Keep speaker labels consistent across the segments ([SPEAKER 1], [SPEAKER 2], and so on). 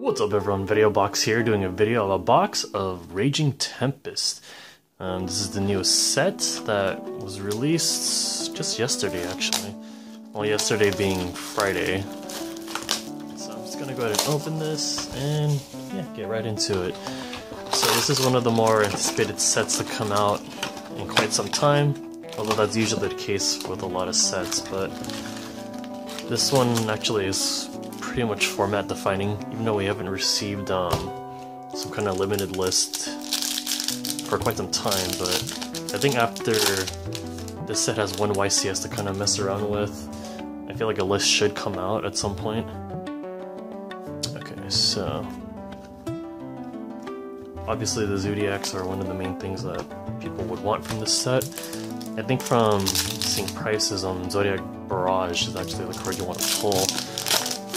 [SPEAKER 1] What's up everyone, Video Box here, doing a video of a box of Raging Tempest. Um, this is the newest set that was released just yesterday actually. Well, yesterday being Friday. So I'm just gonna go ahead and open this and yeah, get right into it. So this is one of the more anticipated sets to come out in quite some time, although that's usually the case with a lot of sets, but this one actually is pretty much format defining, even though we haven't received um, some kind of limited list for quite some time, but I think after this set has one YCS to kind of mess around with, I feel like a list should come out at some point. Okay, so... Obviously the Zoodiacs are one of the main things that people would want from this set. I think from seeing prices on Zoodiac Barrage is actually the card you want to pull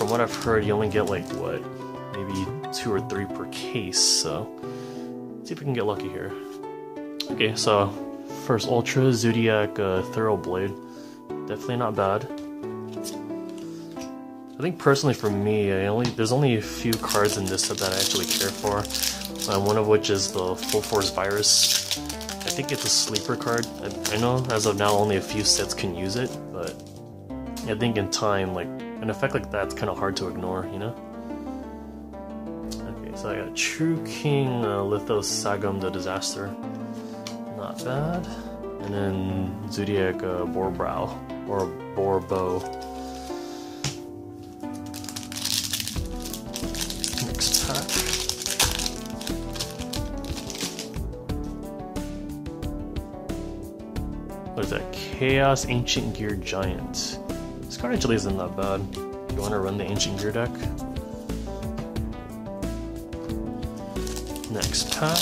[SPEAKER 1] from what I've heard, you only get like what, maybe two or three per case. So see if we can get lucky here. Okay, so first Ultra Zoodiac uh, Blade, definitely not bad. I think personally for me, I only there's only a few cards in this set that I actually care for. Um, one of which is the Full Force Virus. I think it's a sleeper card. I, I know as of now only a few sets can use it, but I think in time, like an effect like that's kind of hard to ignore, you know? Okay, so I got True King uh, Lithosagym the Disaster. Not bad. And then Zoodiac uh, Borbrow, or Borbo. Next pack. What is that? Chaos Ancient Gear Giant. This actually isn't that bad. You want to run the Ancient Gear deck. Next pack.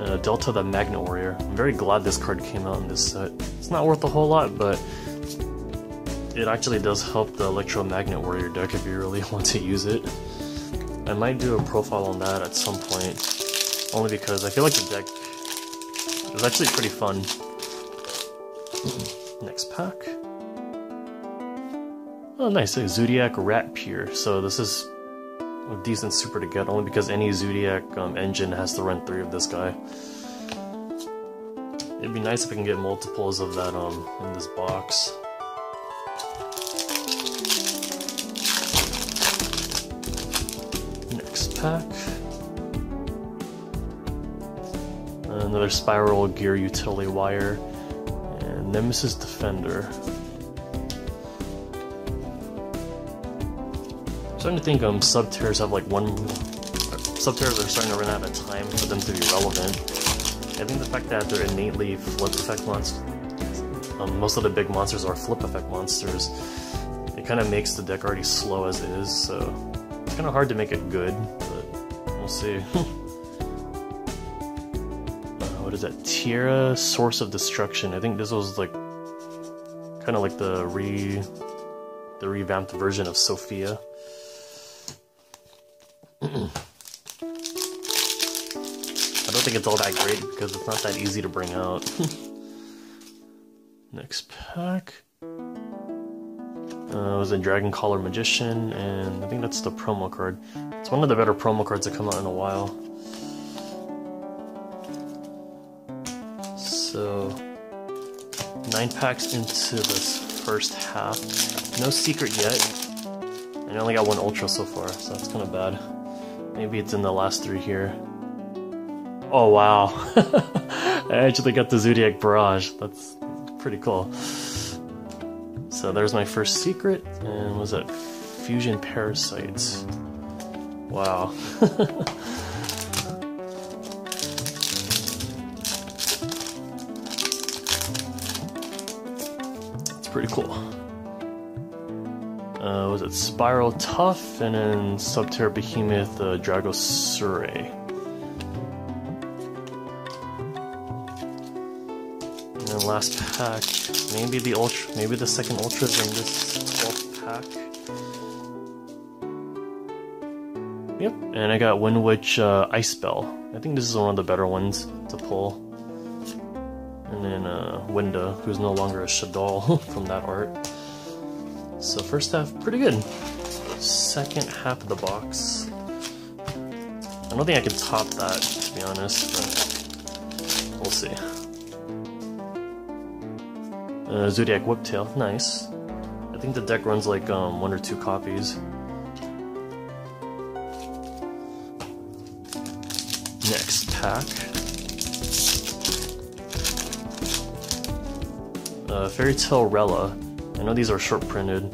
[SPEAKER 1] Uh, Delta the Magnet Warrior. I'm very glad this card came out in this set. It's not worth a whole lot, but it actually does help the Electromagnet Warrior deck if you really want to use it. I might do a profile on that at some point, only because I feel like the deck it was actually pretty fun. Next pack. Oh, nice. A Zoodiac Ratpier. So this is a decent super to get, only because any Zoodiac um, engine has to run three of this guy. It'd be nice if we can get multiples of that um, in this box. Next pack. Another Spiral Gear Utility Wire, and Nemesis Defender. I'm starting to think um, Subterrors have like one... Subterrors are starting to run out of time for them to be relevant. I think the fact that they're innately flip effect monsters, um, most of the big monsters are flip effect monsters, it kind of makes the deck already slow as it is, so it's kind of hard to make it good, but we'll see. what is that? Tierra Source of Destruction. I think this was like kind of like the re the revamped version of Sophia. I don't think it's all that great because it's not that easy to bring out. Next pack. Uh, was a Dragoncaller Magician, and I think that's the promo card. It's one of the better promo cards that come out in a while. So, nine packs into this first half. No secret yet. I only got one ultra so far, so that's kind of bad. Maybe it's in the last three here. Oh wow! I actually got the Zoodiac Barrage. That's pretty cool. So there's my first secret, and was it Fusion Parasites? Wow. pretty cool. Uh, was it Spiral Tough and then Subterror Behemoth uh, Dragossuros. And then last pack, maybe the ultra, maybe the second ultras in this 12th pack. Yep, and I got Windwitch uh, Ice Bell. I think this is one of the better ones to pull. And then uh, who's no longer a Shaddoll from that art. So first half, pretty good. Second half of the box. I don't think I can top that, to be honest, but we'll see. Uh, Zoodiac Whiptail, nice. I think the deck runs like um, one or two copies. Next pack. Uh, Fairy Tail Rella. I know these are short printed.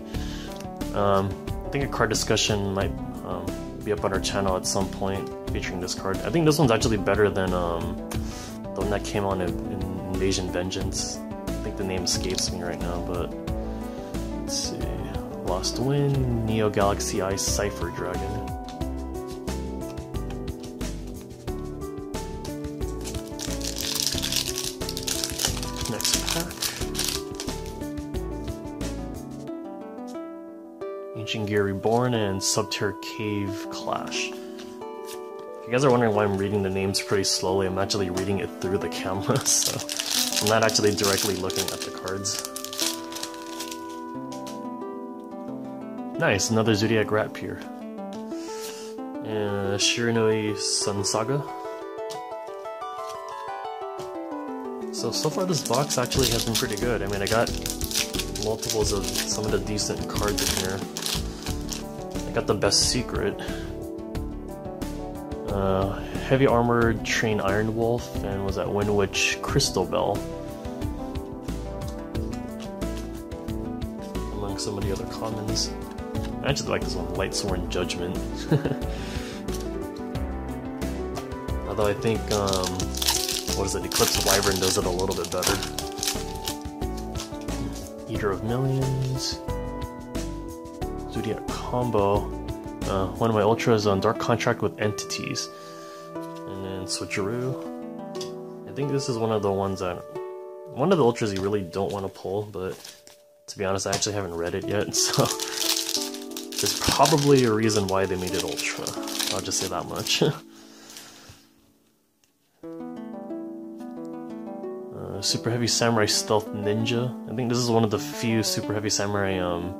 [SPEAKER 1] Um, I think a card discussion might um, be up on our channel at some point featuring this card. I think this one's actually better than um, the one that came on in, in Invasion Vengeance. I think the name escapes me right now, but let's see. Lost Wind, Neo Galaxy Eye Cipher Dragon. Ancient Gear Reborn and Subterror Cave Clash. If you guys are wondering why I'm reading the names pretty slowly, I'm actually reading it through the camera, so I'm not actually directly looking at the cards. Nice, another Zoodiac Ratpier. And uh, Shiranui Sunsaga. So, so far this box actually has been pretty good. I mean, I got multiples of some of the decent cards in here. Got the best secret. Uh, heavy armored train Iron Wolf, and was that Windwitch Crystal Bell. Among some of the other commons. I actually like this one, Lightsworn Judgment. Although I think, um, what is it, Eclipse Wyvern does it a little bit better. Eater of Millions. Combo. Uh, one of my ultras on Dark Contract with Entities. And then Switcheroo. I think this is one of the ones that... One of the ultras you really don't want to pull, but to be honest, I actually haven't read it yet, so... There's probably a reason why they made it ultra. I'll just say that much. uh, Super Heavy Samurai Stealth Ninja. I think this is one of the few Super Heavy Samurai um,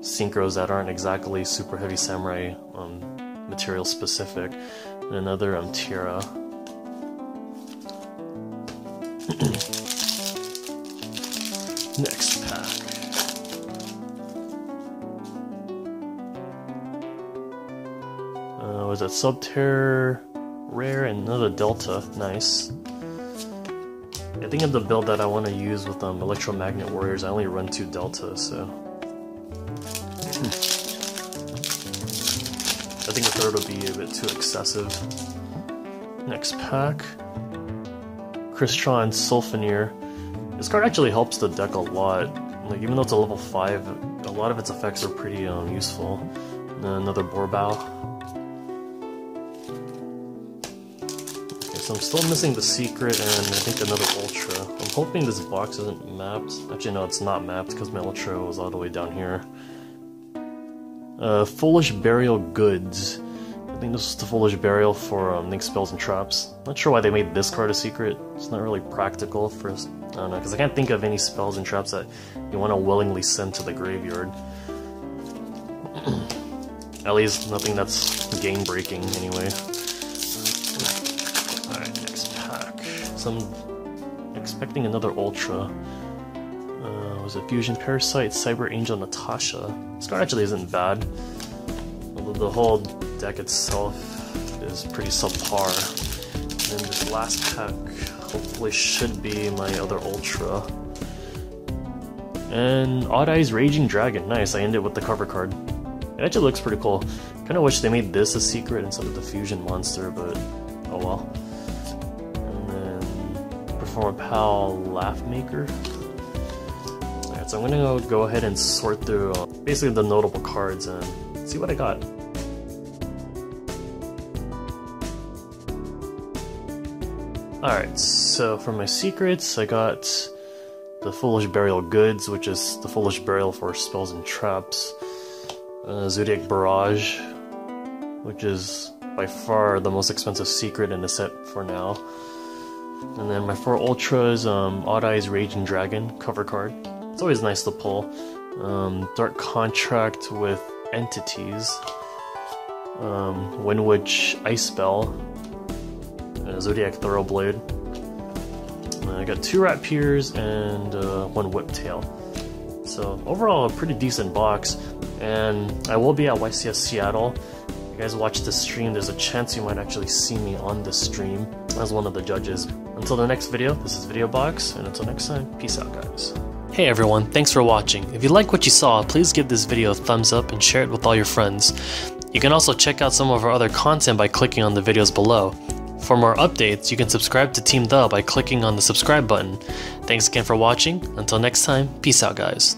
[SPEAKER 1] synchros that aren't exactly Super Heavy Samurai um, material specific. And another um, Tierra. Next pack. Uh, was that Subterror Rare and another Delta? Nice. I think of the build that I want to use with um, Electromagnet Warriors, I only run two Delta, so... think a third would be a bit too excessive. Next pack. Crystron Sulfefnir. This card actually helps the deck a lot. Like, even though it's a level 5, a lot of its effects are pretty um, useful. Another Borbao. Okay, so I'm still missing the secret and I think another Ultra. I'm hoping this box isn't mapped. Actually, no, it's not mapped because my Ultra was all the way down here. Uh, Foolish Burial Goods. I think this is the Foolish Burial for um, Link Spells and Traps. Not sure why they made this card a secret. It's not really practical for, I don't know, because I can't think of any spells and traps that you want to willingly send to the graveyard. At least nothing that's game breaking anyway. Alright, next pack. So I'm expecting another Ultra. Was it Fusion Parasite, Cyber Angel, Natasha? This card actually isn't bad. Although the whole deck itself is pretty subpar. And this last pack hopefully should be my other Ultra. And Odd Eyes Raging Dragon. Nice, I ended it with the cover card. It actually looks pretty cool. Kinda wish they made this a secret instead of the Fusion Monster, but oh well. And then Perform a Pal Laugh Alright, so I'm gonna go ahead and sort through uh, basically the notable cards and see what I got. Alright, so for my secrets, I got the Foolish Burial Goods, which is the Foolish Burial for spells and traps. Uh, Zoodiac Barrage, which is by far the most expensive secret in the set for now. And then my four ultras, um, Odd Eyes Raging Dragon cover card. It's always nice to pull. um, Dark Contract with Entities, um, Windwitch Ice Bell, uh, Zoodiac Thoroughblade. Uh, I got two Ratpiers and uh, one Whiptail. So overall, a pretty decent box. And I will be at YCS Seattle. If you guys watch the stream, there's a chance you might actually see me on the stream as one of the judges. Until the next video, this is Video Box, and until next time, peace out, guys. Hey everyone, thanks for watching. If you like what you saw, please give this video a thumbs up and share it with all your friends. You can also check out some of our other content by clicking on the videos below. For more updates, you can subscribe to TeemTHE by clicking on the subscribe button. Thanks again for watching. Until next time, peace out guys.